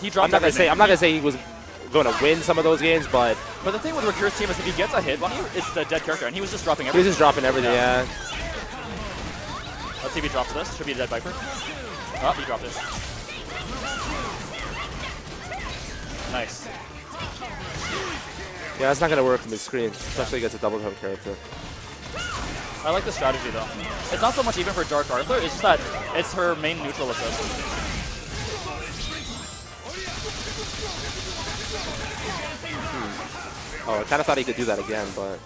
He dropped I'm not gonna say. I'm not gonna say he was going to win some of those games, but But the thing with Rikir's team is if he gets a hit it's the dead character, and he was just dropping he was just dropping everything. Yeah. Yeah. Let's see if he drops this. Should be a dead Viper. Oh, he dropped it. Nice. Yeah, that's not gonna work from the screen, especially against a double jump character. I like the strategy though. It's not so much even for Dark Arthur, it's just that it's her main neutral assist. Oh, I kind of thought he could do that again, but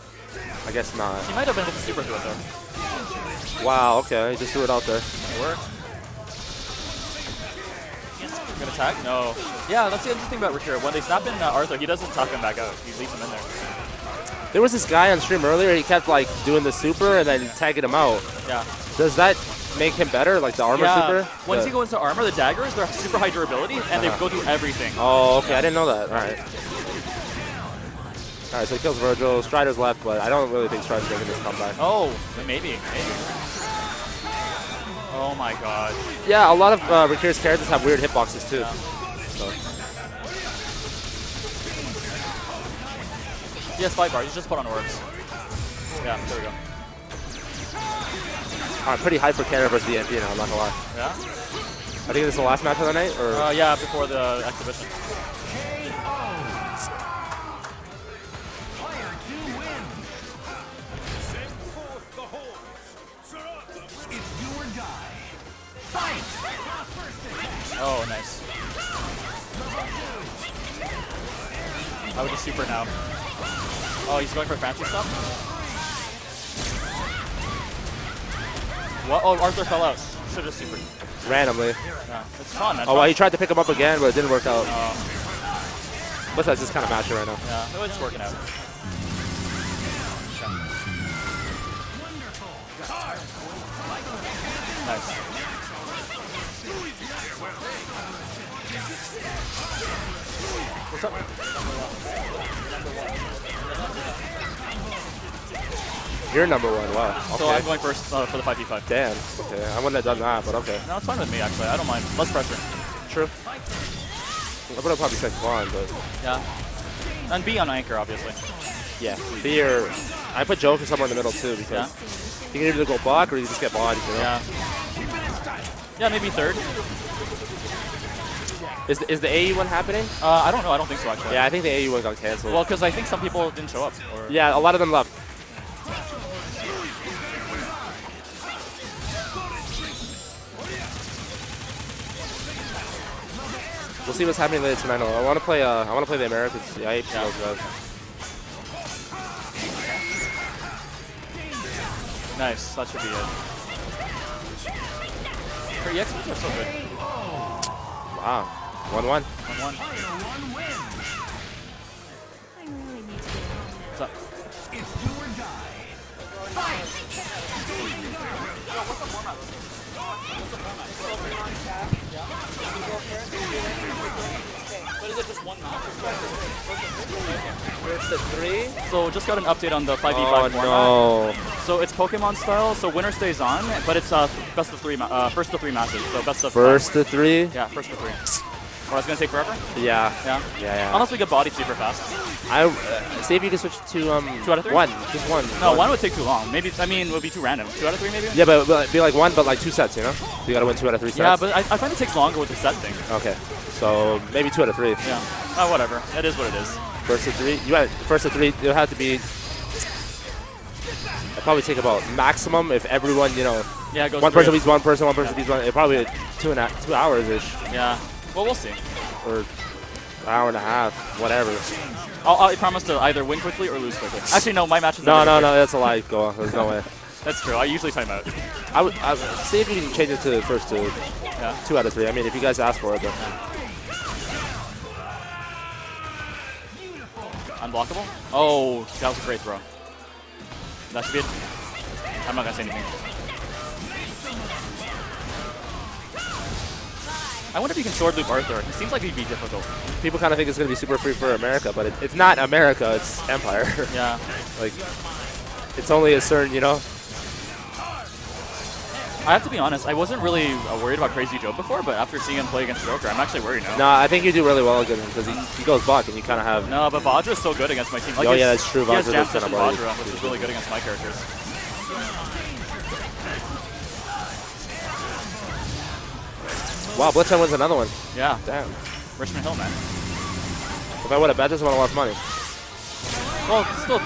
I guess not. He might have been able to super through it though. Wow. Okay, he just threw it out there. It worked. Good attack? No. Yeah, that's the interesting about Rikir. When they snap in uh, Arthur, he doesn't tuck him back out. He leaves him in there. There was this guy on stream earlier. He kept like doing the super and then tagging him out. Yeah. Does that make him better, like the armor yeah. super? Once The- he goes into armor, the daggers, they're super high durability, and they Uh-huh. go through everything. Oh, okay. I didn't know that. All right. All right, so he kills Vergil. Strider's left, but I don't really think Strider's making this comeback. Oh, maybe, maybe. Oh my god. Yeah, a lot of uh, Rikir's characters have weird hitboxes too. Yeah. So. He has five bars. He's just put on orbs. Yeah, there we go. I'm pretty hyped for Canada versus DNP now, I'm not gonna lie. Yeah? I think this is the last match of the night, or Uh, yeah, before the exhibition. Oh, nice. I would just super now. Oh, he's going for fancy stuff? What? Oh, Arthur fell out. Should have super. randomly. Yeah, it's fun. It's Oh, well, he tried to pick him up again, but it didn't work out. Oh, But that's just kind of matching right now. yeah, it was working out. Nice. What's up? You're number one. Wow. Okay. So I'm going first uh, for the 5v5. Damn. Okay. I wouldn't have done that, but okay. No, it's fine with me actually. I don't mind. Less pressure. True. I would have probably said Quan, but Yeah. And be on anchor, obviously. yeah. Fear. I put Joker somewhere in the middle too because Yeah. you can either go block or you just get bodied. You know? Yeah. Yeah, maybe third. Is the, is the AE one happening? Uh, I don't know. I don't think so actually. Yeah, I think the AE one got canceled. Well, because I think some people didn't show up. Or yeah, a lot of them left. We'll see what's happening later tonight. I want to play. Uh, I want to play the Americans. Yeah, I hate Yeah. those guys. Nice. That should be it. Her EX moves are so good. Wow, one-one. One one. What's up? Where's the three? So just got an update on the 5v5 Oh format. no! So it's Pokemon style. So winner stays on, but it's uh, best of three, uh, first of three matches. So best of First to three? Yeah, first of three. Or it's gonna take forever. Yeah. Yeah. Yeah, yeah. Unless we get bodied super fast. I uh, see if you can switch to um Two out of three? one, just one. No, one would take too long. Maybe I mean it would be too random. Two out of three maybe. Yeah, but, but be like one, but like two sets, you know? So you gotta win two out of three sets. Yeah, but I, I find it takes longer with the set thing. Okay, so maybe two out of three. Yeah. Uh, whatever. It is what it is. First of three, you had first to three. It'll have to be. It'll probably take about maximum if everyone, you know, Yeah, it goes one person beats one person, one person beats one. It probably two and a, two hours ish, Yeah. Well, we'll see. or an hour and a half, whatever. I'll, I promise to either win quickly or lose quickly. Actually, no, my matches. No, no, really no, that's a lie. Go, there's no way. That's true. I usually time out. I would, I would see if you can change it to first to Yeah. two out of three. I mean, if you guys ask for it, but Unblockable? Oh, that was a great throw. That should be it. I'm not gonna say anything. I wonder if you can sword loop Arthur. It seems like he'd be difficult. people kind of think it's gonna be super free for America, but it, it's not America. It's Empire. Yeah. like, it's only a certain, you know. I have to be honest, I wasn't really uh, worried about Crazy Joe before, but after seeing him play against Joker, I'm actually worried now. No, I think you do really well against him because he, he goes buck and you kind of have. No, but Vajra's so good against my team. Like Oh, yeah, that's true. He has Vajra jam session. Vajra, which is really good against my characters. Wow, Blitzman wins another one. Yeah, Damn. Richmond Hill, man. If I would have bet this, I would have lost money. Well, still,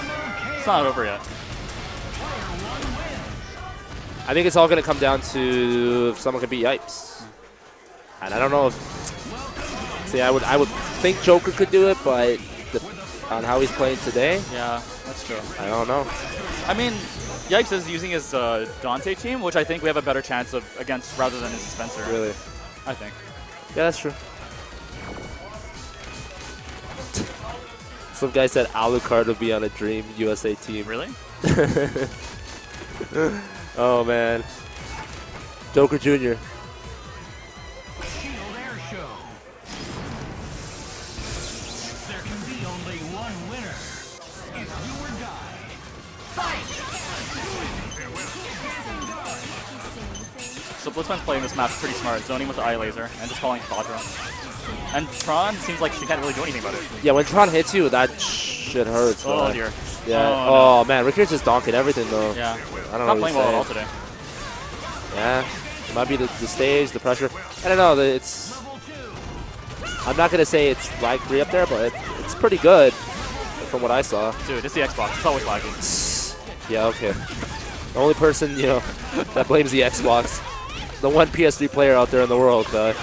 it's not over yet. I think it's all going to come down to if someone can beat Yipes. And I don't know if. See, I would I would think Joker could do it, but the, on how he's playing today, Yeah, that's true. I don't know. I mean, Yipes is using his uh, Dante team, which I think we have a better chance of against rather than his Spencer. Really. I think. Yeah, that's true. Some guy said Alucard would be on a Dream USA team. Really? Oh man. Joker Jr. So Blitzman's playing this map pretty smart, zoning with the eye laser and just calling Vajra. And Tron seems like she can't really do anything about it. Yeah, when Tron hits you, that shit hurts. Oh man. dear. Yeah. Oh, Oh, man, Rikir's just donking everything though. Yeah. I don't know. Not know. playing well at all today. Yeah. It might be the, the stage, the pressure. I don't know. It's. I'm not gonna say it's lag free up there, but it, it's pretty good from what I saw. Dude, it's the Xbox. It's always lagging. Yeah. Okay. The only person you know that blames the Xbox, the one PS3 player out there in the world. Uh,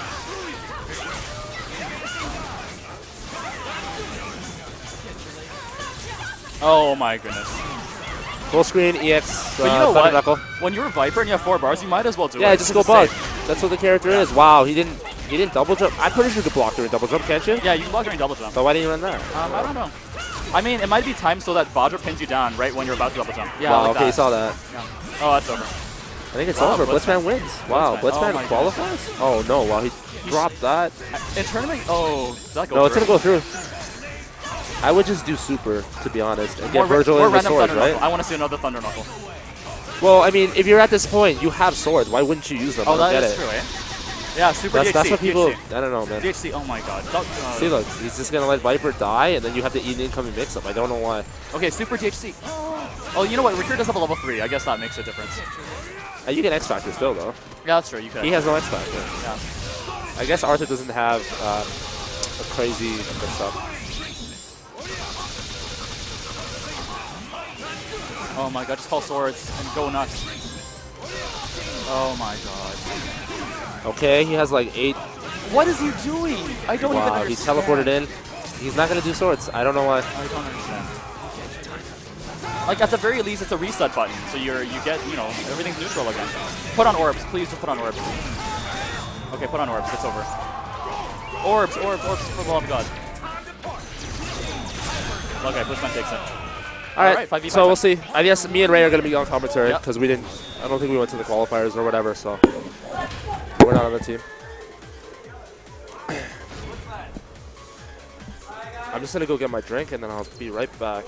Oh my goodness. full screen EX. But uh, you know what? Knuckle. When you're a Viper and you have four bars, you might as well do it. Yeah, just go bug. That's what the character is. Wow, he didn't. He didn't double jump. I'm pretty sure you could block during double jump, can't you? Yeah, you can block during double jump. But why didn't you run that? Um, I don't know. I mean, it might be timed so that Vajra pins you down right when you're about to double jump. Yeah, wow. like okay, that. you saw that. Yeah. Oh, that's over. I think it's Wow, over. Blitzman. Blitzman wins. Wow, Blitzman. Oh qualifies. Oh no! Wow, he dropped that. In tournament, oh, that go No, it's gonna go through. I would just do super, to be honest, and More, get Vergil in the swords, right? Knuckle. I want to see another Thunder Knuckle. Well, I mean, if you're at this point, you have swords. Why wouldn't you use them? Oh, I don't get it. true, eh? Yeah, Super That's, DHC. that's what people. DHC. I don't know, man. DHC, oh my god. That- uh, See, look, he's just gonna let Viper die, and then you have to eat an incoming mix-up. I don't know why. Okay, Super DHC. Oh, you know what? Rikir does have a level 3. I guess that makes a difference. Uh, you get X Factor still, though. Yeah, that's true. You could. He has no X Factor. Yeah. I guess Arthur doesn't have uh, a crazy mix-up. Oh my god, just call swords and go nuts. Oh my god. Okay, he has like eight. What is he doing? I don't even Wow, he teleported in. He's not gonna do swords. I don't know why. I don't understand. Like at the very least, it's a reset button, so you're you get you know everything's neutral again. Put on orbs, please. Just put on orbs. Okay, put on orbs. It's over. Orbs, orbs, orbs. For the love of God. Okay, Blitzman takes it. All right, Alright, 5v5 so we'll see. I guess me and Ray are gonna be on commentary Yep. because we didn't. I don't think we went to the qualifiers or whatever, so we're not on the team. I'm just gonna go get my drink and then I'll be right back.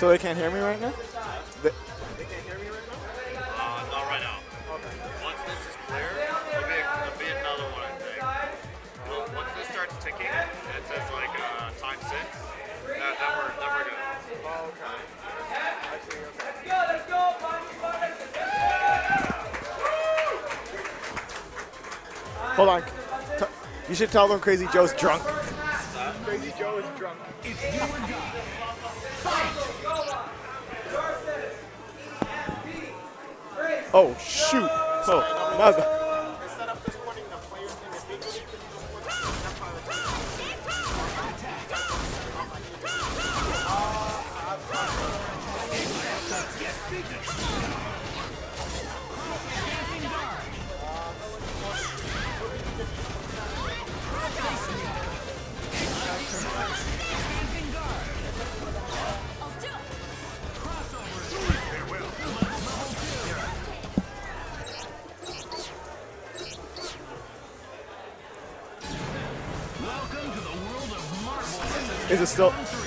Go to the next So they can't hear me right now? They- can't hear me right now. Uh not right now. Okay. Once this is clear, there'll be, there'll be another one, I think. Well, once this starts ticking, it says like uh, time six, that, that we're, that we're good. Let's go, let's go, Hold on. T- You should tell them Crazy Joe's drunk. Crazy Joe is drunk. Oh shoot! Oh mother. Is it still?